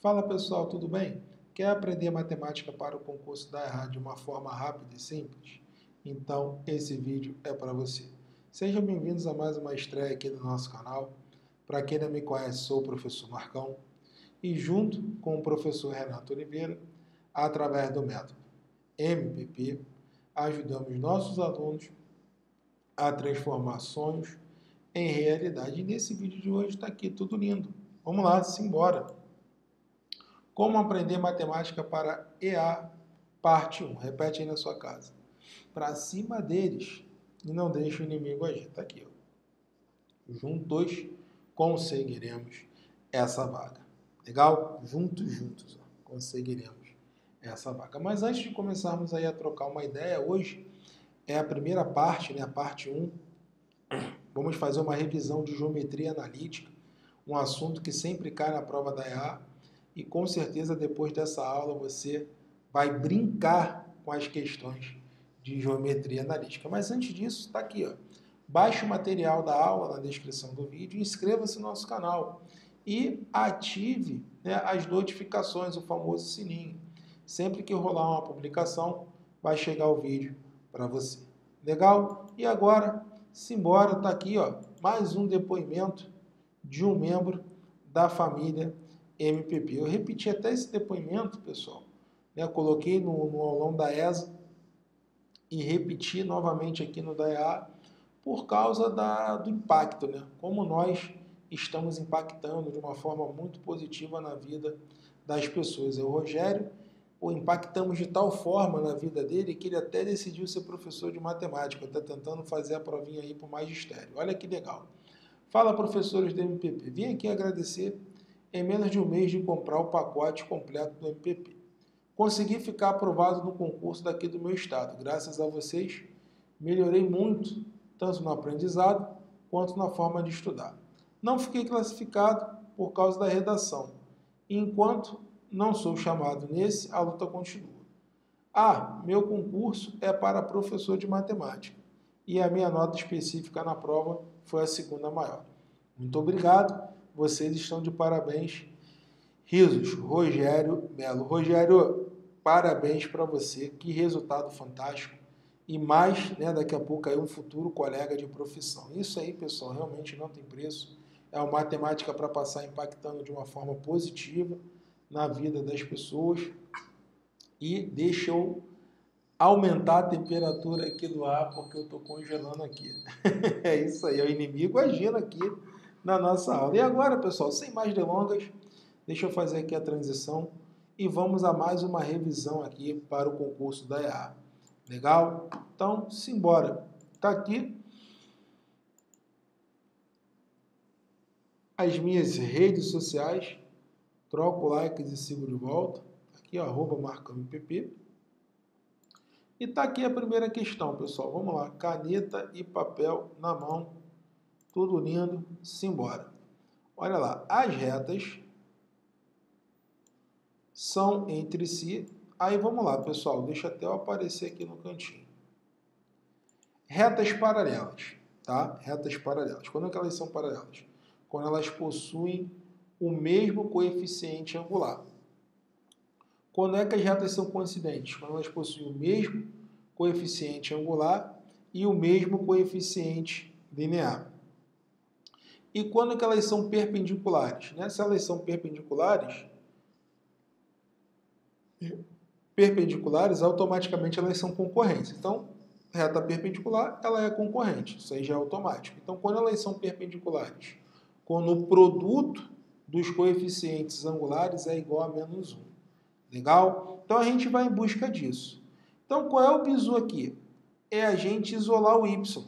Fala pessoal, tudo bem? Quer aprender matemática para o concurso da ERRA de uma forma rápida e simples? Então esse vídeo é para você. Sejam bem-vindos a mais uma estreia aqui do nosso canal. Para quem não me conhece, sou o professor Marcão e junto com o professor Renato Oliveira, através do método MPP, ajudamos nossos alunos a transformar sonhos em realidade. E nesse vídeo de hoje está aqui, tudo lindo. Vamos lá, simbora. Como aprender matemática para EA, parte 1. Repete aí na sua casa. Para cima deles e não deixe o inimigo agir. Está aqui. Ó. Juntos conseguiremos essa vaga. Legal? Juntos, juntos, ó, conseguiremos essa vaga. Mas antes de começarmos aí a trocar uma ideia, hoje é a primeira parte, né, a parte 1. Vamos fazer uma revisão de geometria analítica, um assunto que sempre cai na prova da EA, e com certeza depois dessa aula você vai brincar com as questões de geometria analítica. Mas antes disso, está aqui, ó. Baixe o material da aula na descrição do vídeo inscreva-se no nosso canal. E ative né, as notificações, o famoso sininho. Sempre que rolar uma publicação, vai chegar o vídeo para você. Legal? E agora, simbora, está aqui ó, mais um depoimento de um membro da família MPP. Eu repeti até esse depoimento, pessoal. Né? Coloquei no, no aulão da ESA e repeti novamente aqui no DAEA por causa da, do impacto, né? Como nós estamos impactando de uma forma muito positiva na vida das pessoas. É o Rogério o impactamos de tal forma na vida dele que ele até decidiu ser professor de matemática. Está tentando fazer a provinha aí para o magistério. Olha que legal. Fala, professores do MPP. Vim aqui agradecer em menos de um mês de comprar o pacote completo do MPP. Consegui ficar aprovado no concurso daqui do meu estado. Graças a vocês, melhorei muito, tanto no aprendizado quanto na forma de estudar. Não fiquei classificado por causa da redação. Enquanto não sou chamado nesse, a luta continua. Ah, meu concurso é para professor de matemática e a minha nota específica na prova foi a segunda maior. Muito obrigado, vocês estão de parabéns. Risos, Rogério Melo. Rogério, parabéns para você, que resultado fantástico. E mais, né, daqui a pouco aí um futuro colega de profissão. Isso aí, pessoal, realmente não tem preço. É uma matemática para passar impactando de uma forma positiva na vida das pessoas e deixa eu aumentar a temperatura aqui do ar porque eu estou congelando aqui. é isso aí, é o inimigo agindo aqui na nossa aula. E agora, pessoal, sem mais delongas, deixa eu fazer aqui a transição e vamos a mais uma revisão aqui para o concurso da EA. Legal? Então, simbora. Está aqui as minhas redes sociais troco likes e sigo de volta. Aqui, ó, arroba marcampp. E tá aqui a primeira questão, pessoal. Vamos lá. Caneta e papel na mão. Tudo lindo. Simbora. Olha lá. As retas são entre si. Aí vamos lá, pessoal. Deixa até eu aparecer aqui no cantinho. Retas paralelas, tá? Retas paralelas. Quando é que elas são paralelas? Quando elas possuem o mesmo coeficiente angular. Quando é que as retas são coincidentes? Quando elas possuem o mesmo coeficiente angular e o mesmo coeficiente linear. E quando que elas são perpendiculares? Né? Se elas são perpendiculares, perpendiculares, automaticamente elas são concorrentes. Então, reta perpendicular, ela é concorrente, isso aí já é automático. Então, quando elas são perpendiculares, quando o produto dos coeficientes angulares é igual a menos 1. Legal? Então a gente vai em busca disso. Então qual é o bizu aqui? É a gente isolar o y.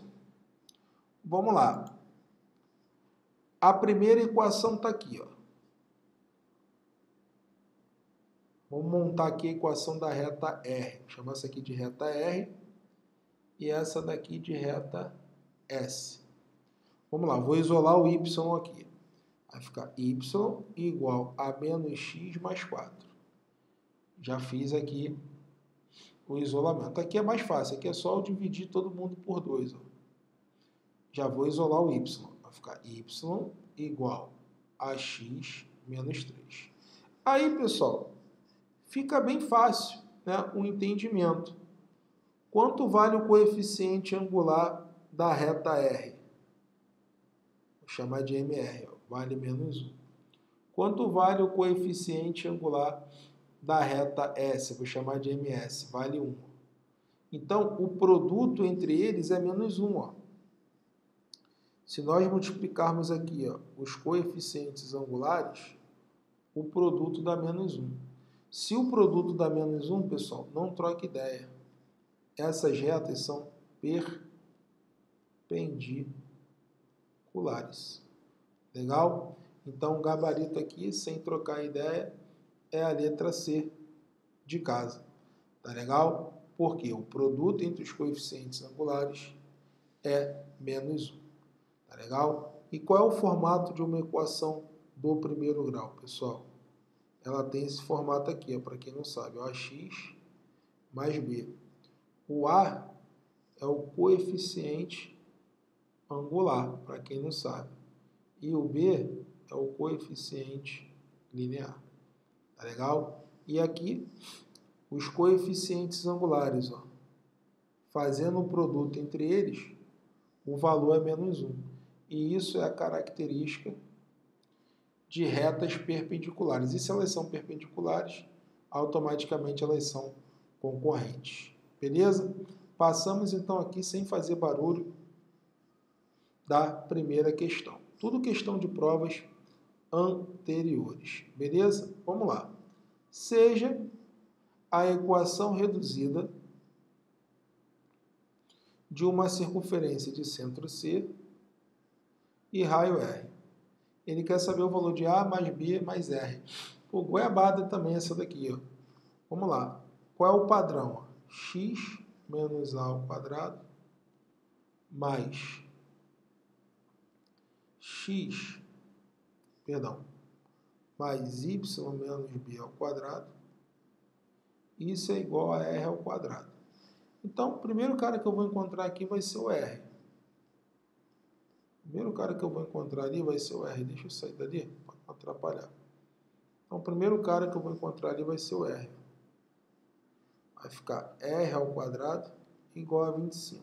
Vamos lá. A primeira equação está aqui. Ó. Vamos montar aqui a equação da reta R. Chamar essa aqui de reta R e essa daqui de reta S. Vamos lá, vou isolar o y aqui. Vai ficar y igual a menos x mais 4. Já fiz aqui o isolamento. Aqui é mais fácil, aqui é só eu dividir todo mundo por 2. Já vou isolar o y. Vai ficar y igual a x menos 3. Aí, pessoal, fica bem fácil né, o entendimento. Quanto vale o coeficiente angular da reta R? Vou chamar de MR, ó, vale menos 1. Quanto vale o coeficiente angular da reta S? Vou chamar de MS, vale 1. Então, o produto entre eles é menos 1. Ó. Se nós multiplicarmos aqui ó, os coeficientes angulares, o produto dá menos 1. Se o produto dá menos 1, pessoal, não troque ideia. Essas retas são perpendiculares. Legal? Então, o gabarito aqui, sem trocar ideia, é a letra C de casa. Tá legal? Porque o produto entre os coeficientes angulares é menos 1. Tá legal? E qual é o formato de uma equação do primeiro grau, pessoal? Ela tem esse formato aqui, para quem não sabe, ó, x mais b. O A é o coeficiente angular, para quem não sabe. E o B é o coeficiente linear. Tá legal? E aqui, os coeficientes angulares, ó. Fazendo o produto entre eles, o valor é menos 1. E isso é a característica de retas perpendiculares. E se elas são perpendiculares, automaticamente elas são concorrentes. Beleza? Passamos então aqui sem fazer barulho da primeira questão. Tudo questão de provas anteriores. Beleza? Vamos lá. Seja a equação reduzida de uma circunferência de centro C e raio R. Ele quer saber o valor de A mais B mais R. Pô, goiabada também essa daqui, ó. Vamos lá. Qual é o padrão? x menos A ao quadrado mais x perdão, mais y menos b ao quadrado, isso é igual a r ao quadrado. Então, o primeiro cara que eu vou encontrar aqui vai ser o r. O primeiro cara que eu vou encontrar ali vai ser o r. Deixa eu sair dali para não atrapalhar. Então, o primeiro cara que eu vou encontrar ali vai ser o r. Vai ficar r ao quadrado igual a 25.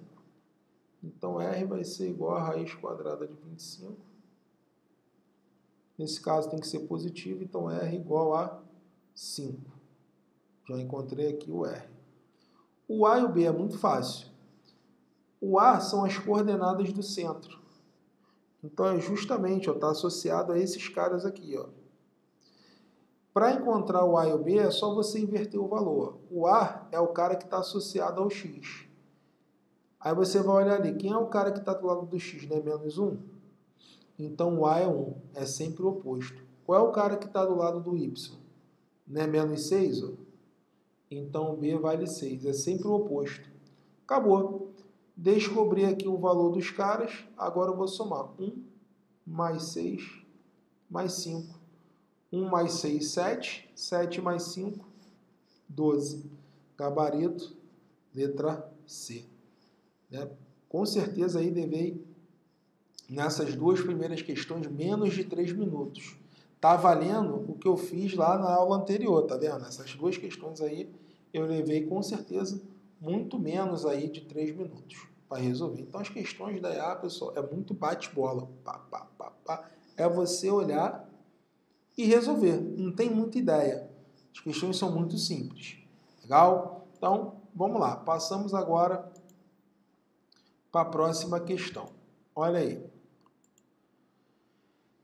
Então, r vai ser igual a raiz quadrada de 25 Nesse caso tem que ser positivo, então R igual a 5. Já encontrei aqui o R. O A e o B é muito fácil. O A são as coordenadas do centro. Então é justamente, está associado a esses caras aqui. Ó. Para encontrar o A e o B é só você inverter o valor. O A é o cara que está associado ao X. Aí você vai olhar ali, quem é o cara que está do lado do X, né? Menos 1? Então o A é 1, é sempre o oposto. Qual é o cara que está do lado do Y? Não é menos 6? Ó? Então o B vale 6, é sempre o oposto. Acabou. Descobri aqui o valor dos caras, agora eu vou somar 1 mais 6 mais 5. 1 mais 6, 7. 7 mais 5, 12. Gabarito, letra C. Né? Com certeza aí devei nessas duas primeiras questões menos de 3 minutos. Tá valendo o que eu fiz lá na aula anterior, tá vendo? Essas duas questões aí eu levei com certeza muito menos aí de 3 minutos para resolver. Então as questões da EA, pessoal, é muito bate-bola. Pá. É você olhar e resolver. Não tem muita ideia. As questões são muito simples. Legal? Então, vamos lá. Passamos agora para a próxima questão. Olha aí.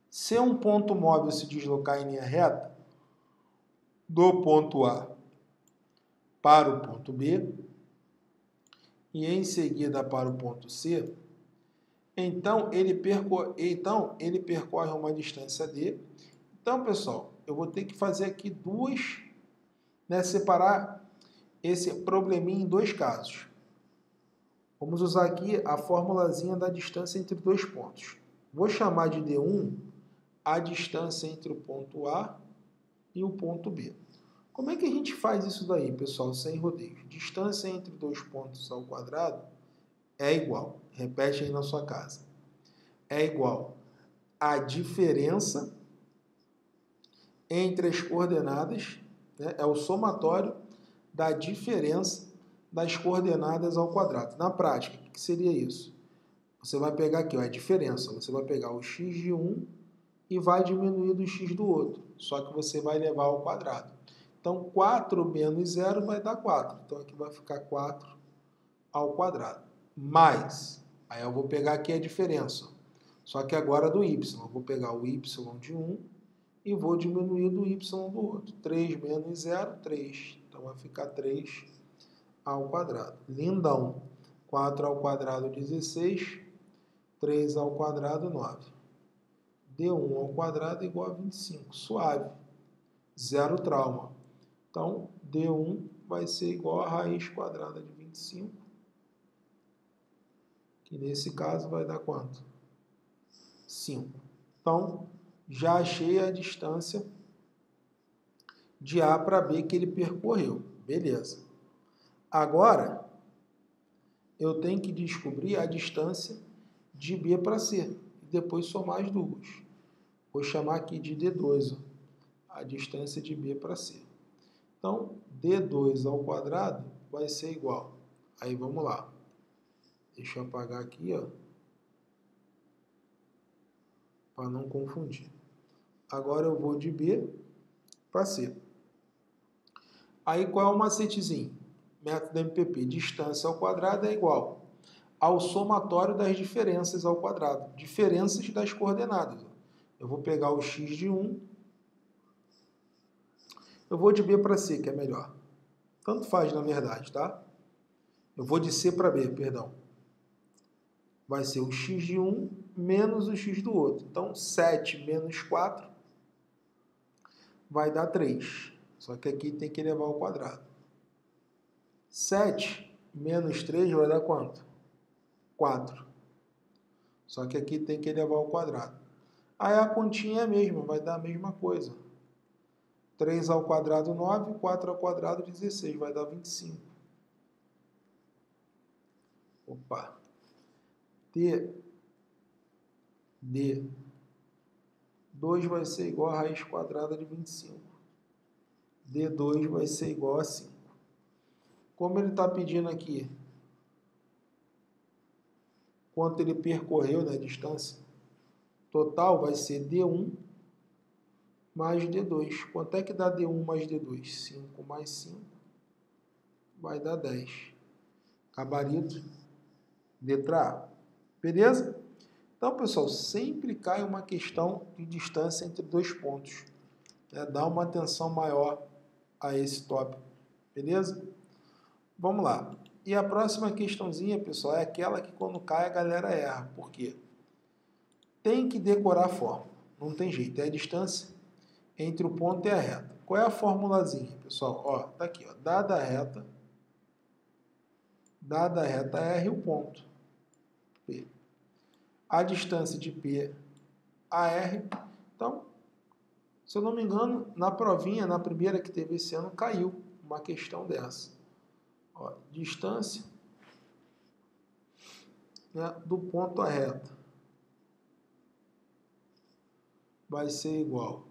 Se um ponto móvel se deslocar em linha reta do ponto A para o ponto B e em seguida para o ponto C, então ele, percorre, então ele percorre uma distância D. Então, pessoal, eu vou ter que fazer aqui duas, né, separar esse probleminha em dois casos. Vamos usar aqui a formulazinha da distância entre dois pontos. Vou chamar de D1 a distância entre o ponto A e o ponto B. Como é que a gente faz isso daí, pessoal, sem rodeios? Distância entre dois pontos ao quadrado é igual, repete aí na sua casa, é igual a diferença entre as coordenadas, né? é o somatório da diferença das coordenadas ao quadrado. Na prática, o que seria isso? Você vai pegar aqui ó, a diferença, você vai pegar o x de um e vai diminuir do x do outro, só que você vai levar ao quadrado. Então, 4 menos 0 vai dar 4. Então, aqui vai ficar 4 ao quadrado. Mais, aí eu vou pegar aqui a diferença. Só que agora do y. Eu vou pegar o y de 1 e vou diminuir do y do outro. 3 menos 0, 3. Então, vai ficar 3 ao quadrado. Lindão. 4 ao quadrado, 16. 3 ao quadrado, 9. D1 ao quadrado igual a 25. Suave. Zero trauma. Então, D1 vai ser igual a raiz quadrada de 25. Que nesse caso vai dar quanto? 5. Então, já achei a distância de A para B que ele percorreu. Beleza. Agora, eu tenho que descobrir a distância de B para C. E depois somar as duas. Vou chamar aqui de D2, ó, a distância de B para C. Então, D2 ao quadrado vai ser igual. Aí vamos lá. Deixa eu apagar aqui, ó. Para não confundir. Agora eu vou de B para C. Aí qual é o macetezinho? método MPP, distância ao quadrado é igual ao somatório das diferenças ao quadrado. Diferenças das coordenadas. Eu vou pegar o x de 1. Eu vou de B para C, que é melhor. Tanto faz, na verdade, tá? Eu vou de C para B, perdão. Vai ser o x de 1 menos o x do outro. Então, 7 menos 4 vai dar 3. Só que aqui tem que elevar ao quadrado. 7 menos 3 vai dar quanto? 4. Só que aqui tem que elevar ao quadrado. Aí a continha é a mesma, vai dar a mesma coisa. 3 ao quadrado, 9, 4 ao quadrado, 16, vai dar 25. Opa. T, D, 2 vai ser igual a raiz quadrada de 25. D2 vai ser igual a 5. Como ele está pedindo aqui quanto ele percorreu na distância, total vai ser D1 mais D2. Quanto é que dá D1 mais D2? 5 mais 5 vai dar 10. Gabarito, letra A. Beleza? Então, pessoal, sempre cai uma questão de distância entre dois pontos. É, dá uma atenção maior a esse tópico. Beleza? Vamos lá. E a próxima questãozinha, pessoal, é aquela que quando cai a galera erra. Por quê? Tem que decorar a fórmula. Não tem jeito. É a distância entre o ponto e a reta. Qual é a formulazinha, pessoal? Ó, tá aqui, ó. Dada a reta, dada a reta R, o ponto P. A distância de P a R. Então, se eu não me engano, na provinha, na primeira que teve esse ano, caiu uma questão dessa. Ó, distância né, do ponto à reta vai ser igual.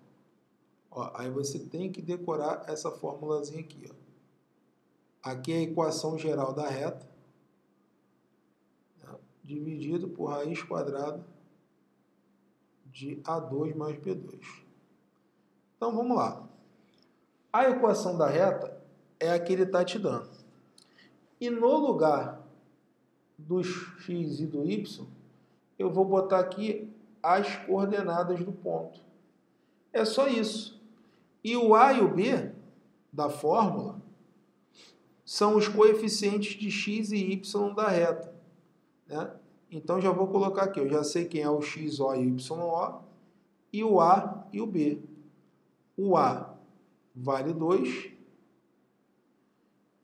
Ó, aí você tem que decorar essa formulazinha aqui. Ó. Aqui é a equação geral da reta, né, dividido por raiz quadrada de A2 mais B2. Então vamos lá. A equação da reta é a que ele está te dando. E no lugar dos x e do y, eu vou botar aqui as coordenadas do ponto. É só isso. E o a e o b da fórmula são os coeficientes de x e y da reta. Né? Então já vou colocar aqui, eu já sei quem é o x, o e y, o, e o a e o b. O a vale 2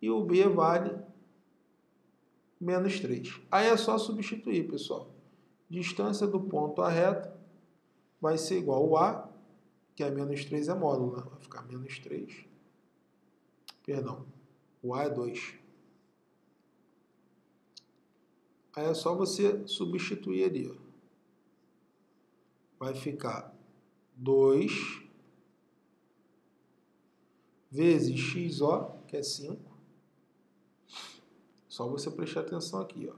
e o b vale menos 3. Aí é só substituir, pessoal. Distância do ponto à reta vai ser igual ao A, que é menos 3 é módulo, né? vai ficar menos 3. Perdão, o A é 2. Aí é só você substituir ali. Ó. Vai ficar 2 vezes XO, que é 5. Só você prestar atenção aqui, ó.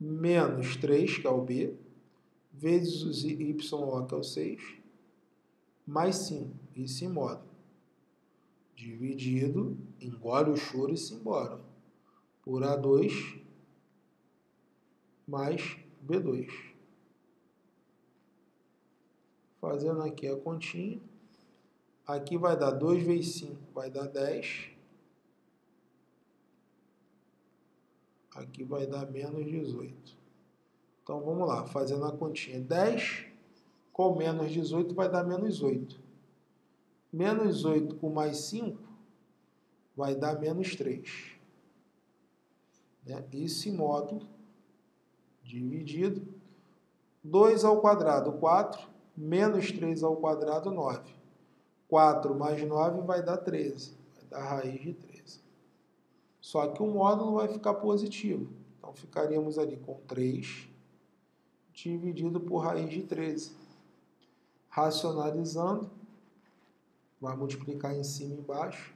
Menos 3, que é o B, vezes o YO, que é o 6, mais 5, isso em módulo. Dividido, engole o choro e se embora. Por A2 mais B2. Fazendo aqui a continha. Aqui vai dar 2 vezes 5, vai dar 10. Aqui vai dar menos 18. Então vamos lá, fazendo a continha. 10 com menos 18 vai dar menos 8. Menos 8 com mais 5 vai dar menos 3. Né? Esse módulo dividido. 2 ao quadrado, 4. Menos 3 ao quadrado, 9. 4 mais 9 vai dar 13. Vai dar raiz de 13. Só que o módulo vai ficar positivo. Então, ficaríamos ali com 3 dividido por raiz de 13. Racionalizando, vai multiplicar em cima e embaixo.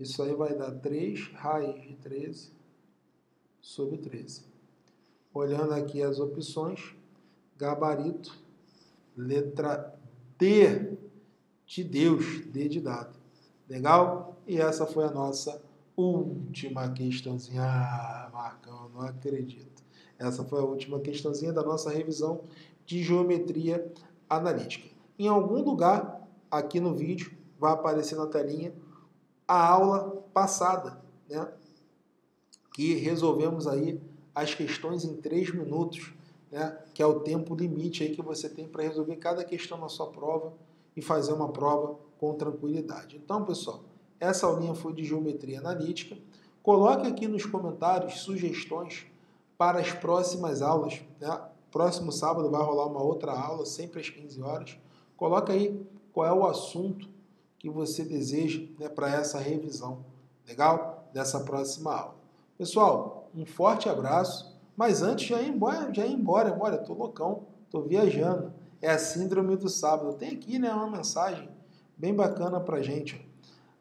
Isso aí vai dar 3 raiz de 13 sobre 13. Olhando aqui as opções, gabarito, letra D de Deus, D de dado. Legal? E essa foi a nossa última questãozinha. Ah, Marcão, não acredito. Essa foi a última questãozinha da nossa revisão de geometria analítica. Em algum lugar aqui no vídeo vai aparecer na telinha a aula passada, né? Que resolvemos aí as questões em 3 minutos né, que é o tempo limite aí que você tem para resolver cada questão na sua prova e fazer uma prova com tranquilidade. Então, pessoal, essa aulinha foi de geometria analítica. Coloque aqui nos comentários sugestões para as próximas aulas. Né? Próximo sábado vai rolar uma outra aula, sempre às 15 horas. Coloque aí qual é o assunto que você deseja né, para essa revisão. Legal? Dessa próxima aula. Pessoal, um forte abraço mas antes já ia embora, já ia embora, olha, tô loucão, tô viajando. É a síndrome do sábado. Tem aqui, né, uma mensagem bem bacana pra gente.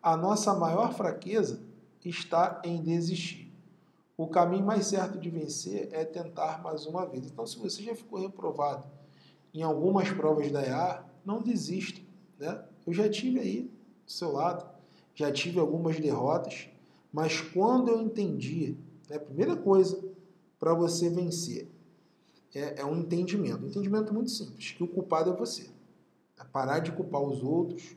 A nossa maior fraqueza está em desistir. O caminho mais certo de vencer é tentar mais uma vez. Então, se você já ficou reprovado em algumas provas da EA, não desista, né? Eu já tive aí do seu lado, já tive algumas derrotas, mas quando eu entendi, né, a primeira coisa para você vencer? É, é, um entendimento. Um entendimento muito simples, que o culpado é você. É parar de culpar os outros,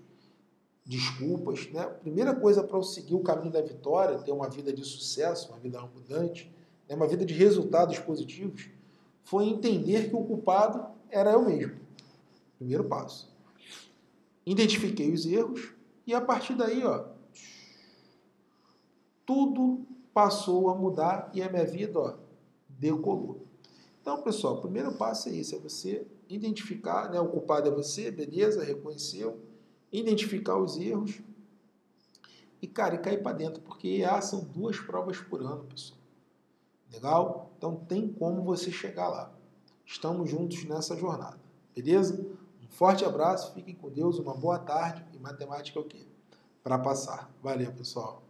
desculpas. Né? Primeira coisa para eu seguir o caminho da vitória, ter uma vida de sucesso, uma vida abundante, né? uma vida de resultados positivos, foi entender que o culpado era eu mesmo. Primeiro passo. Identifiquei os erros e a partir daí, ó, tudo passou a mudar e a minha vida, ó, decolou. Então, pessoal, o primeiro passo é isso, é você identificar, né, o culpado é você, beleza, reconheceu, identificar os erros e, cara, e cair para dentro, porque são duas provas por ano, pessoal. Legal? Então tem como você chegar lá. Estamos juntos nessa jornada, beleza? Um forte abraço, fiquem com Deus, uma boa tarde e matemática é o quê? Para passar. Valeu, pessoal.